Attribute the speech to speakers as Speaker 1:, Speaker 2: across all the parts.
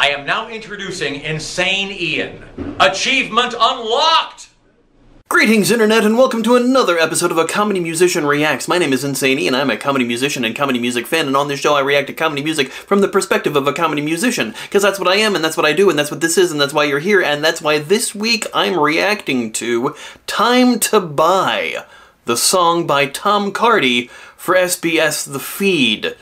Speaker 1: I am now introducing Insane Ian. Achievement unlocked!
Speaker 2: Greetings, Internet, and welcome to another episode of A Comedy Musician Reacts. My name is Insane Ian. I'm a comedy musician and comedy music fan, and on this show I react to comedy music from the perspective of a comedy musician. Because that's what I am, and that's what I do, and that's what this is, and that's why you're here, and that's why this week I'm reacting to Time to Buy, the song by Tom Cardy for SBS The Feed.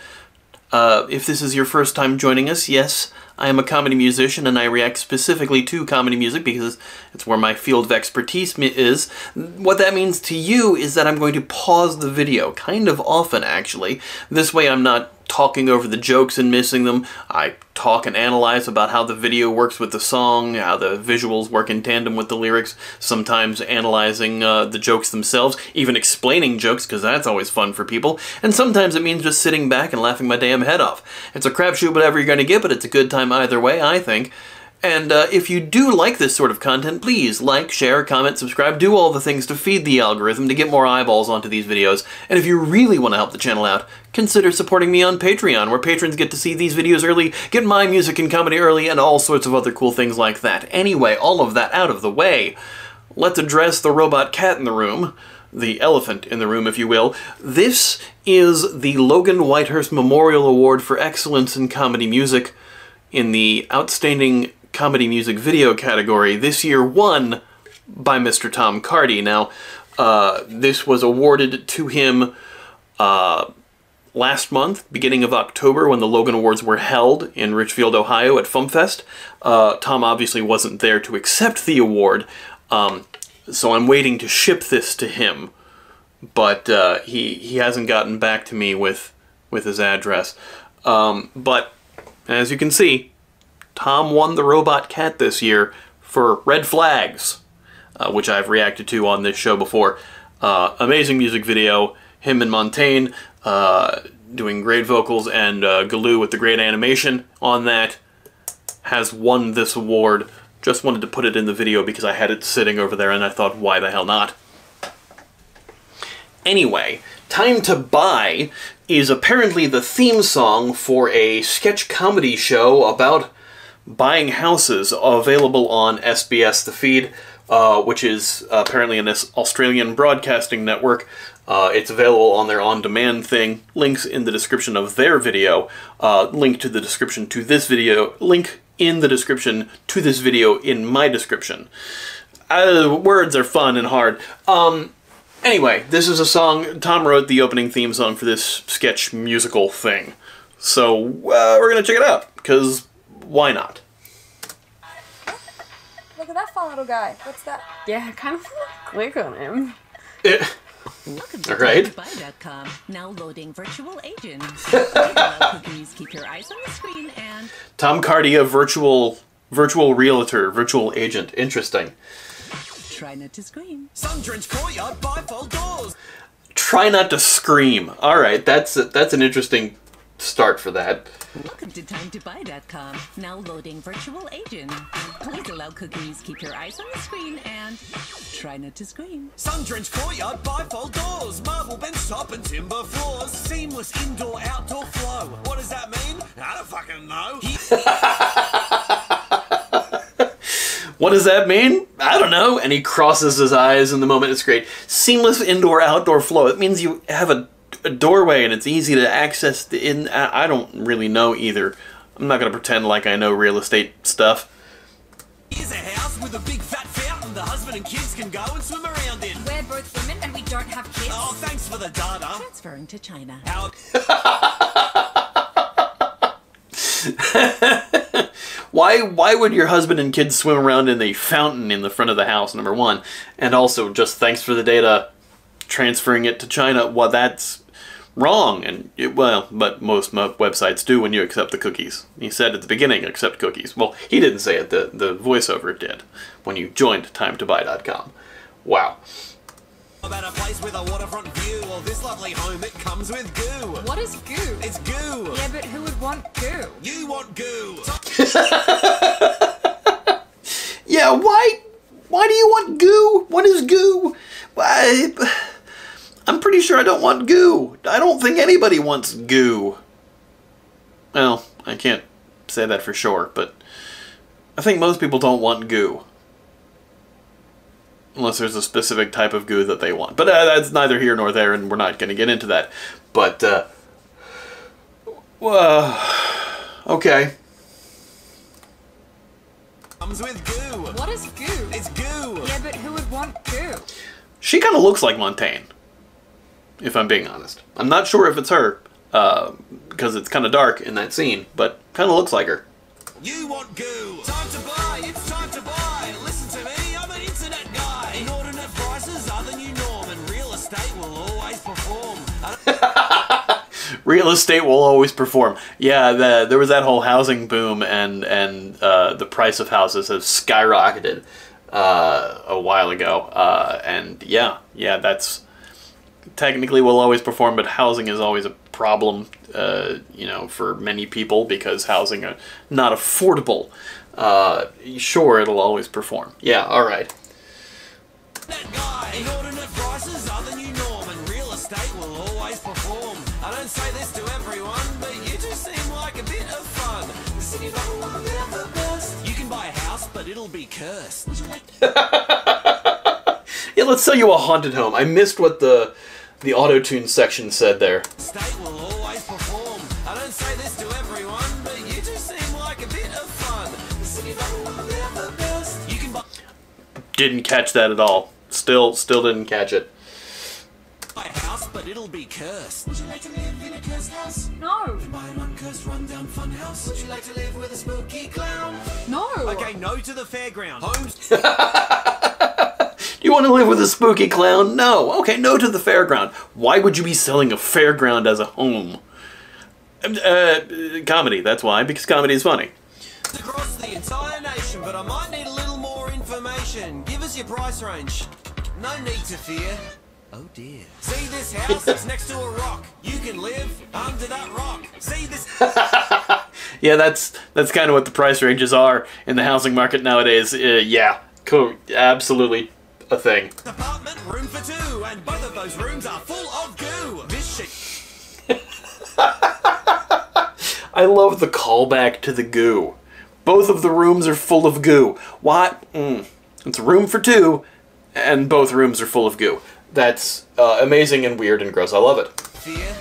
Speaker 2: Uh, if this is your first time joining us, yes, I am a comedy musician and I react specifically to comedy music because it's where my field of expertise is. What that means to you is that I'm going to pause the video, kind of often actually. This way I'm not talking over the jokes and missing them. I talk and analyze about how the video works with the song, how the visuals work in tandem with the lyrics, sometimes analyzing uh, the jokes themselves, even explaining jokes, because that's always fun for people, and sometimes it means just sitting back and laughing my damn head off. It's a crapshoot whatever you're going to get, but it's a good time either way, I think. And uh, if you do like this sort of content, please like, share, comment, subscribe, do all the things to feed the algorithm to get more eyeballs onto these videos. And if you really want to help the channel out, consider supporting me on Patreon, where patrons get to see these videos early, get my music and comedy early, and all sorts of other cool things like that. Anyway, all of that out of the way, let's address the robot cat in the room the elephant in the room, if you will. This is the Logan Whitehurst Memorial Award for Excellence in Comedy Music in the Outstanding comedy music video category this year won by Mr. Tom Cardy. Now, uh, this was awarded to him uh, last month, beginning of October, when the Logan Awards were held in Richfield, Ohio at FuMPFest. Uh, Tom obviously wasn't there to accept the award, um, so I'm waiting to ship this to him. But uh, he he hasn't gotten back to me with with his address. Um, but as you can see, Tom won the Robot Cat this year for Red Flags, uh, which I've reacted to on this show before. Uh, amazing music video, him and Montaigne uh, doing great vocals, and uh, Galoo with the great animation on that has won this award. Just wanted to put it in the video because I had it sitting over there and I thought, why the hell not? Anyway, Time to Buy is apparently the theme song for a sketch comedy show about buying houses available on SBS The Feed, uh, which is apparently an Australian broadcasting network. Uh, it's available on their on-demand thing. Links in the description of their video. Uh, link to the description to this video. Link in the description to this video in my description. Uh, words are fun and hard. Um, anyway, this is a song. Tom wrote the opening theme song for this sketch musical thing. So uh, we're gonna check it out because why not?
Speaker 3: Look at that fun little guy. What's that?
Speaker 4: Yeah, kind of click on him. Eh.
Speaker 5: Welcome to
Speaker 2: All right.
Speaker 5: TimeToBuy.com. Now loading virtual agent. Please keep your eyes on the screen and
Speaker 2: Tom Cardy, a virtual virtual realtor, virtual agent. Interesting.
Speaker 5: try not to scream.
Speaker 6: Sun-drenched courtyard, bifold doors.
Speaker 2: Try not to scream. All right, that's a, that's an interesting start for that.
Speaker 5: Welcome to TimeToBuy.com. Now loading virtual agent. Please allow cookies. Keep your eyes on the screen and try not to scream.
Speaker 6: Sun-drenched courtyard, bifold doors. Marble bench top and timber floors. Seamless indoor-outdoor flow. What does that mean? I don't fucking know.
Speaker 2: What does that mean? I don't know. And he crosses his eyes in the moment. It's great. Seamless indoor outdoor flow. It means you have a, a doorway and it's easy to access the in. I I don't really know either. I'm not gonna pretend like I know real estate stuff.
Speaker 6: Here's a house with a big fat fountain the husband and kids can go and swim around in.
Speaker 3: We're both women and we don't have kids.
Speaker 6: Oh, thanks for the data.
Speaker 5: Transferring to China.
Speaker 6: How
Speaker 2: Why why would your husband and kids swim around in the fountain in the front of the house? Number one, and also just thanks for the data, transferring it to China. Well, that's wrong, and it, well, but most websites do when you accept the cookies. He said at the beginning, accept cookies. Well, he didn't say it. The the voiceover did when you joined TimeToBuy.com. Wow.
Speaker 6: about a place with a waterfront view? Well, this lovely home, it comes with goo.
Speaker 3: What is goo?
Speaker 6: It's goo.
Speaker 3: Yeah, but who would want goo?
Speaker 6: You want goo.
Speaker 2: Yeah, why why do you want goo? What is goo? Why, I'm pretty sure I don't want goo. I don't think anybody wants goo. Well, I can't say that for sure, but I think most people don't want goo. Unless there's a specific type of goo that they want. But uh, that's neither here nor there, and we're not going to get into that. But, uh, well, okay.
Speaker 6: Comes with goo.
Speaker 3: What is goo?
Speaker 6: It's goo.
Speaker 3: Yeah, but who would want goo?
Speaker 2: She kind of looks like Montaigne, if I'm being honest. I'm not sure if it's her, uh, because it's kind of dark in that scene, but kind of looks like her.
Speaker 6: You want goo. Time to buy. It's time to buy. Listen to me. I'm an internet guy. Inordinate prices are the new norm, and real estate will always perform.
Speaker 2: Real estate will always perform. Yeah, the, there was that whole housing boom, and and uh, the price of houses has skyrocketed uh, a while ago. Uh, and yeah, yeah, that's technically will always perform, but housing is always a problem, uh, you know, for many people because housing are not affordable. Uh, sure, it'll always perform. Yeah, all right.
Speaker 6: You can buy a house, but it'll be cursed.
Speaker 2: Yeah, let's sell you a haunted home. I missed what the the auto tune section said there.
Speaker 6: State will always perform. I don't say this to everyone, but you just seem like a bit of fun. The city bubble will never burst. You can
Speaker 2: Didn't catch that at all. Still, still didn't catch it.
Speaker 6: a house, but it'll be cursed. Would you like to live in a cursed house?
Speaker 3: No.
Speaker 6: Buy an uncursed rundown fun house. Would you like to live with a spooky clown?
Speaker 3: No.
Speaker 6: Okay, no to the fairground. Homes.
Speaker 2: You want to live with a spooky clown? No. Okay, no to the fairground. Why would you be selling a fairground as a home? Uh, comedy. That's why. Because comedy is funny.
Speaker 6: across the entire nation, but I might need a little more information. Give us your price range. No need to fear. Oh dear. See this house? It's next to a rock. You can live under that rock. See this
Speaker 2: Yeah, that's that's kind of what the price ranges are in the housing market nowadays. Uh, yeah, co- absolutely a thing.
Speaker 6: apartment room for two, and both of those rooms are full of goo. This shit.
Speaker 2: I love the callback to the goo. Both of the rooms are full of goo. What? Mm. It's a room for two, and both rooms are full of goo. That's uh, amazing and weird and gross. I love it.
Speaker 6: Fear.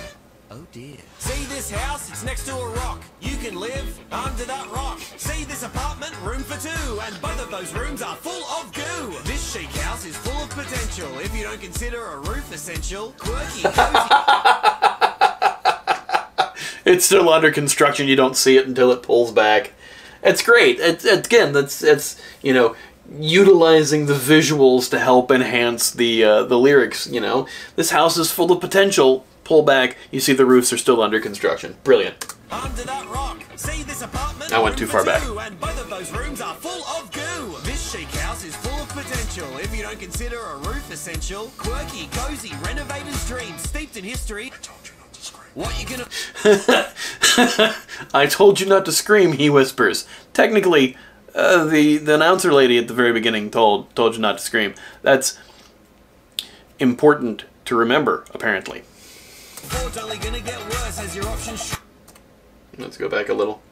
Speaker 6: Oh dear. See this house? It's next to a rock. You can live under that rock. See this apartment room for two, and both of those rooms are full of goo. This chic house is full of potential. If you don't consider a roof essential, quirky.
Speaker 2: It's still under construction. You don't see it until it pulls back. It's great. It's, it's again, that's it's you know utilizing the visuals to help enhance the uh, the lyrics. You know, this house is full of potential. Pull back. You see the roofs are still under construction. Brilliant.
Speaker 6: under that rock. See this apartment?
Speaker 2: I went too far back.
Speaker 6: And both of those rooms are full of goo. This chic house is full of potential. If you don't consider a roof essential, quirky, cozy, renovator's dream, steeped in history. I told you not to scream. What you gonna?
Speaker 2: I told you not to scream. He whispers. Technically, uh, the the announcer lady at the very beginning told told you not to scream. That's important to remember. Apparently.
Speaker 6: Afford's only gonna get worse as your options
Speaker 2: Let's go back a little.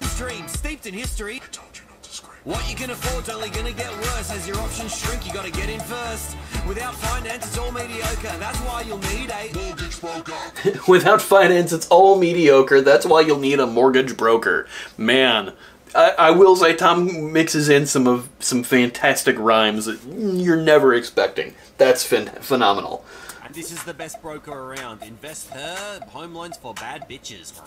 Speaker 6: stream, steeped in history. I told you not to scream. What you can afford's only gonna get worse as your options shrink. You gotta get in first. Without finance, it's all mediocre. That's why you'll need a mortgage broker.
Speaker 2: Without finance, it's all mediocre. That's why you'll need a mortgage broker. Man, I, I will say Tom mixes in some of some fantastic rhymes that you're never expecting. That's phen- phenomenal.
Speaker 6: And this is the best broker around. Invest her home loans for bad bitches.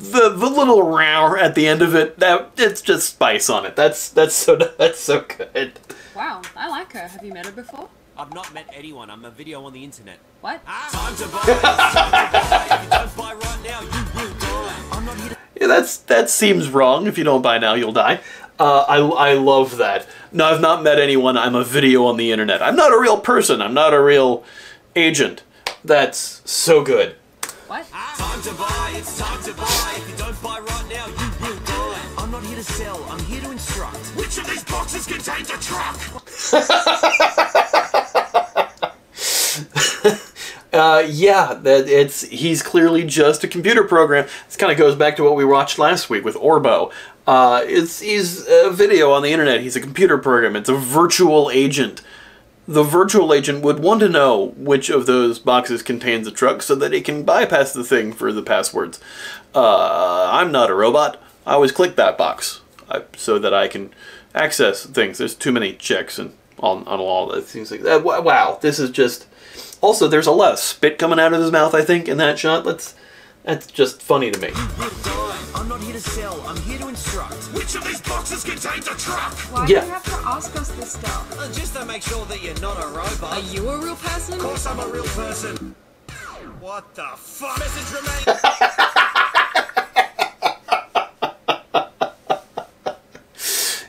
Speaker 2: The the little row at the end of it, that it's just spice on it. That's that's so that's so good.
Speaker 4: Wow, I like her. Have you met her before?
Speaker 6: I've not met anyone. I'm a video on the internet.
Speaker 4: What? Ah.
Speaker 6: Time to buy. Time to buy. If you don't buy right now, you will die. I'm not here to
Speaker 2: Yeah, that's that seems wrong. If you don't buy now, you'll die. Uh, I I love that. No, I've not met anyone. I'm a video on the internet. I'm not a real person. I'm not a real agent. That's so good.
Speaker 4: What?
Speaker 6: Time to buy, it's time to buy. If you don't buy right now, you will die. I'm not here to sell, I'm here to instruct. Which of these boxes contains a truck?
Speaker 2: Uh, yeah, that it's he's clearly just a computer program. This kind of goes back to what we watched last week with Orbo. Uh, it's he's a video on the internet. He's a computer program. It's a virtual agent. The virtual agent would want to know which of those boxes contains a truck so that it can bypass the thing for the passwords. Uh, I'm not a robot. I always click that box I, so that I can access things. There's too many checks and on on all that seems like that. Wow, this is just. Also, there's a lot of spit coming out of his mouth. I think in that shot. Let's. That's just funny to me.
Speaker 6: I'm not here to sell, I'm here to instruct. Which of these boxes contains a truck?
Speaker 3: Why
Speaker 2: Yeah.
Speaker 3: do you have to ask us this stuff?
Speaker 6: Uh, just to make sure that you're not a robot.
Speaker 4: Are you a real person?
Speaker 6: Of course I'm a real person. What the fuck? Message remains.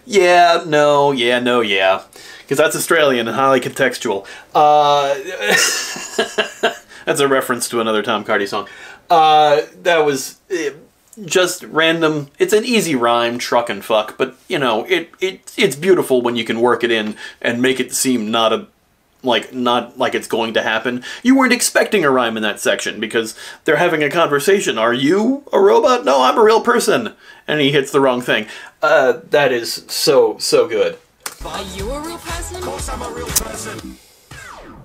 Speaker 2: Yeah, no, yeah, no, yeah. Because that's Australian and highly contextual. Uh, that's a reference to another Tom Cardy song. Uh, that was eh, just random. It's an easy rhyme, truck and fuck, but you know, it, it it's beautiful when you can work it in and make it seem not a like not like it's going to happen. You weren't expecting a rhyme in that section because they're having a conversation. Are you a robot? No, I'm a real person. And he hits the wrong thing. Uh, that is so so good.
Speaker 4: Are you a real person?
Speaker 6: Of course I'm a real person.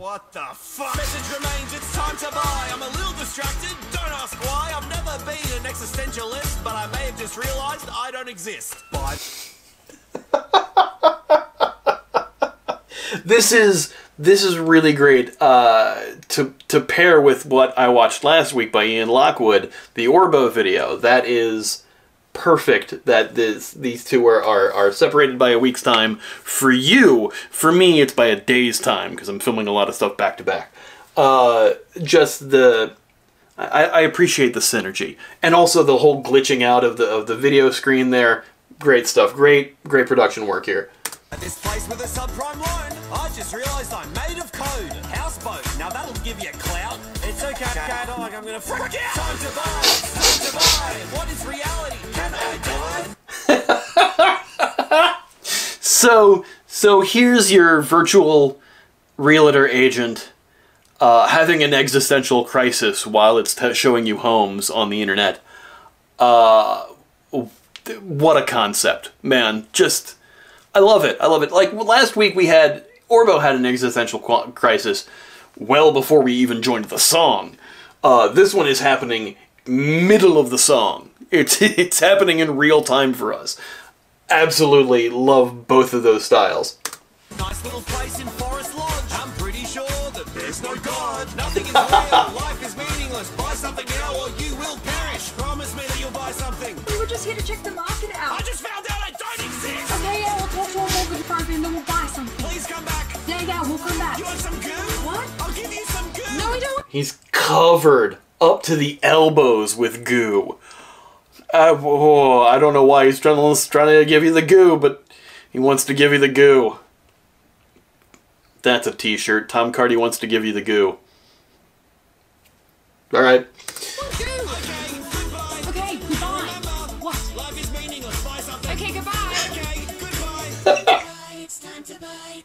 Speaker 6: What the fuck? Message remains, it's time to buy. I'm a little distracted, don't ask why. I've never been an existentialist, but I may have just realized I don't exist. Bye.
Speaker 2: This is this is really great uh, to to pair with what I watched last week by Ian Lockwood, the Orbo video. That is perfect. That this these two are, are are separated by a week's time. For you, for me, it's by a day's time because I'm filming a lot of stuff back to back. Uh, just the I, I appreciate the synergy and also the whole glitching out of the of the video screen there. Great stuff. Great great production work here.
Speaker 6: At this place with a subprime loan, I just realised I'm made of code. Houseboat, now that'll give you clout. It's okay, okay, not like I'm gonna freak out. Time to buy,
Speaker 2: So, so here's your virtual realtor agent uh, having an existential crisis while it's showing you homes on the internet. Uh, what a concept, man! Just, I love it. I love it. Like last week, we had Orbo had an existential crisis well before we even joined the song. Uh, this one is happening middle of the song. It's it's happening in real time for us absolutely love both of those styles.
Speaker 6: Nice little place in Forest Lodge. I'm pretty sure that there's no God. Nothing is real. Life is meaningless. Buy something now or you will perish. Promise me that you'll buy something.
Speaker 3: We were just here to check the market
Speaker 6: I just found out I don't exist.
Speaker 3: Okay, yeah, we'll talk to our mortgage broker and then we'll buy something.
Speaker 6: Please come back.
Speaker 3: Yeah, yeah, we'll come back.
Speaker 6: You want some goo?
Speaker 3: What?
Speaker 6: I'll give you some goo.
Speaker 3: No, we don't.
Speaker 2: He's covered up to the elbows with goo. Uh, whoa, I don't know why he's trying to, trying to give you the goo, but he wants to give you the goo. That's a t-shirt. Tom Cardy wants to give you the goo. Alright.
Speaker 6: Okay, goodbye.
Speaker 3: Okay, goodbye.
Speaker 6: Remember,
Speaker 3: What?
Speaker 6: life is meaningless. Buy something.
Speaker 3: Okay, goodbye.
Speaker 6: Okay, goodbye. it's time to buy.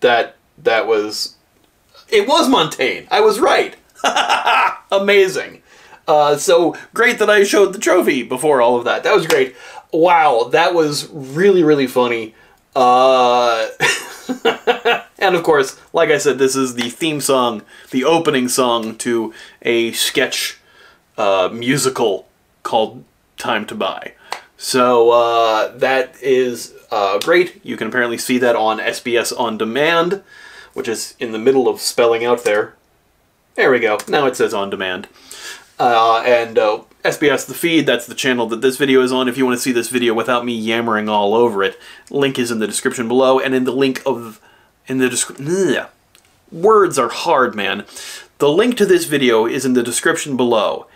Speaker 2: That, that was... It was Montaigne. I was right. Amazing. Uh, so great that I showed the trophy before all of that. That was great. Wow, that was really, really funny. Uh, and of course, like I said, this is the theme song, the opening song to a sketch uh, musical called Time to Buy. So uh, that is uh, great. You can apparently see that on SBS On Demand, which is in the middle of spelling out there. There we go. Now it says On Demand. Uh, and uh, SBS The Feed, that's the channel that this video is on. If you want to see this video without me yammering all over it, link is in the description below, and in the link of... in the description... Words are hard, man. The link to this video is in the description below.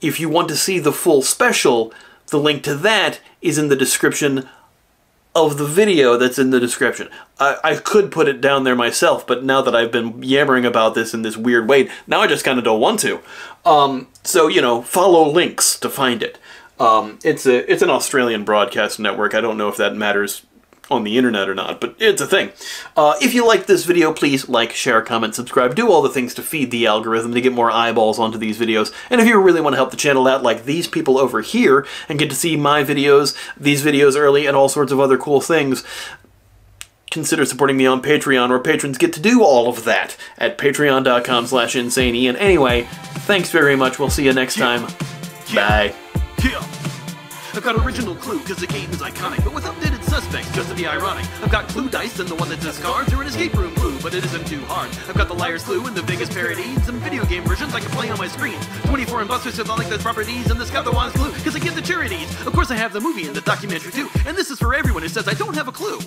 Speaker 2: If you want to see the full special, the link to that is in the description of the video that's in the description. I, I could put it down there myself, but now that I've been yammering about this in this weird way, now I just kind of don't want to. Um, so, you know, follow links to find it. Um, it's a it's an Australian broadcast network. I don't know if that matters on the internet or not, but it's a thing. Uh, if you like this video, please like, share, comment, subscribe, do all the things to feed the algorithm to get more eyeballs onto these videos. And if you really want to help the channel out like these people over here and get to see my videos, these videos early, and all sorts of other cool things, consider supporting me on Patreon, where patrons get to do all of that at patreon.com slash insaneian. Anyway, thanks very much. We'll see you next time. Bye.
Speaker 7: I've got original clue because the game is iconic, but with updated suspects just to be ironic. I've got clue dice and the one that says cards, or an escape room clue, but it isn't too hard. I've got the liar's clue and the Vegas parody, and some video game versions I can play on my screen. 24 and Buster says I like those properties, and the Scout the Wand's clue because I give the charities. Of course, I have the movie and the documentary too, and this is for everyone who says I don't have a clue.